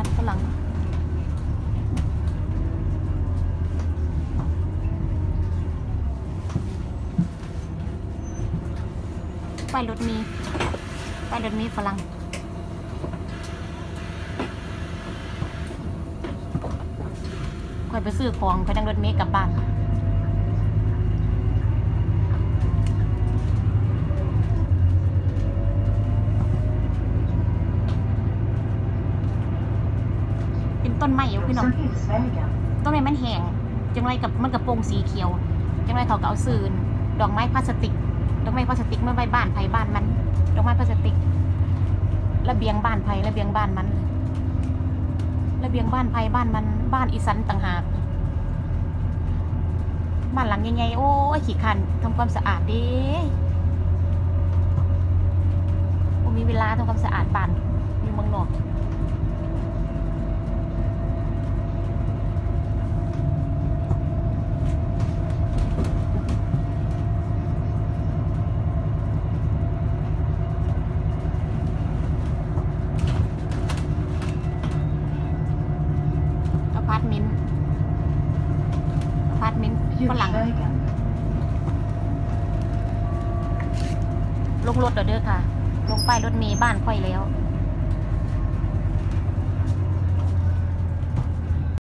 บ้นฝรั่งไปรถมีไปรถมีฝรั่งคอยไปซื้อของคอยนั่งรถมีกลับบ้าน ต้นไม้อยู่พี่น้องต้นไม้มันแห้งจังไรกับมันกระโปรงสีเขียว จังไรเขาก็เอาซืนดอกไม้พลาสติก ดอกไม้พลาสติกไม่ไว้บ้านไผ่บ้านมัน ดอกไม้พลาสติกระเบียงบ้านไผ่ระเบียงบ้านมันระเบียงบ้านไผ่บ้านมันบ้านอีสันต่างหากบ้านหลังใหญ่ๆโอ้ยขี้คันทำความสะอาดเดิผมมีเวลาทำความสะอาดบ้านอยู่เมืองนอก ร์ตเมนต์อพาร์ตเมนต์ฝรั่ง Ljusvägen. ลงรถเด้อเด้อค่ะ ลงป้ายรถเมย์บ้านค่อยแล้ว Ljusvägen.